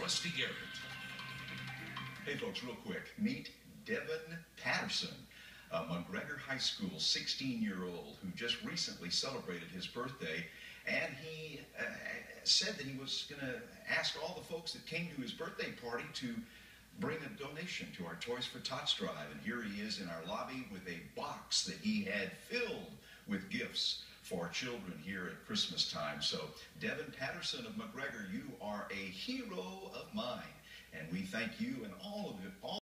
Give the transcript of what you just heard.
Rusty Garrett. Hey, folks, real quick. Meet Devin Patterson, a McGregor High School 16 year old who just recently celebrated his birthday. And he uh, said that he was going to ask all the folks that came to his birthday party to bring a donation to our Toys for Tots drive. And here he is in our lobby with a box that he had filled with gifts for children here at Christmas time. So, Devin Patterson of McGregor, you are a hero of mine. And we thank you and all of